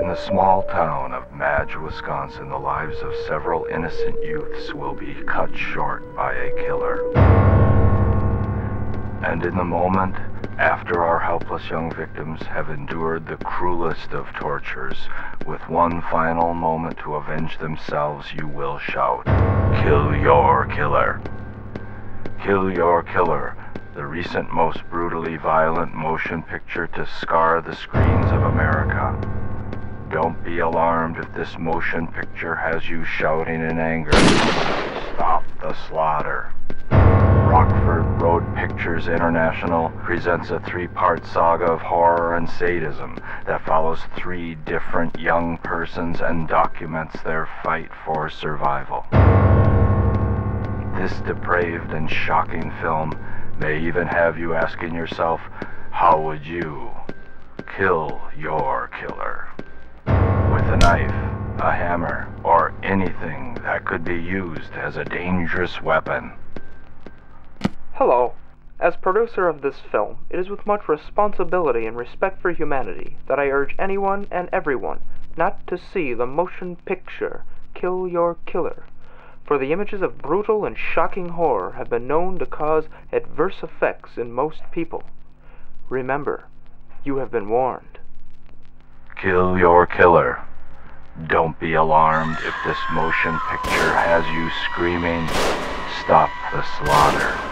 In the small town of Madge, Wisconsin, the lives of several innocent youths will be cut short by a killer. And in the moment, after our helpless young victims have endured the cruelest of tortures, with one final moment to avenge themselves, you will shout, Kill your killer! Kill Your Killer, the recent most brutally violent motion picture to scar the screens of America. Don't be alarmed if this motion picture has you shouting in anger. Stop the slaughter. Rockford Road Pictures International presents a three part saga of horror and sadism that follows three different young persons and documents their fight for survival. This depraved and shocking film may even have you asking yourself, how would you kill your killer? With a knife, a hammer, or anything that could be used as a dangerous weapon. Hello. As producer of this film, it is with much responsibility and respect for humanity that I urge anyone and everyone not to see the motion picture Kill Your Killer, for the images of brutal and shocking horror have been known to cause adverse effects in most people. Remember, you have been warned. Kill your killer. Don't be alarmed if this motion picture has you screaming, Stop the slaughter.